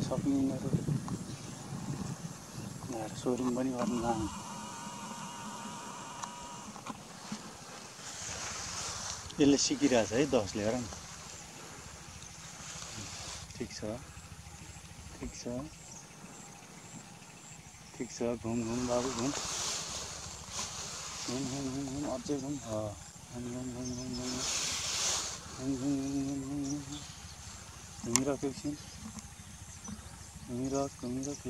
सकिँदैन सोरिङ पनि गर्नु जानु यसले सिकिरहेछ है दस ल्याएर नि ठिक छ ठिक छ ठिक छ घुम घुम बाबु घुम घुम घुम घुम घुम अझै घुम घुम घुम घुम घुम घुम घुम घुम घुम घुम घुम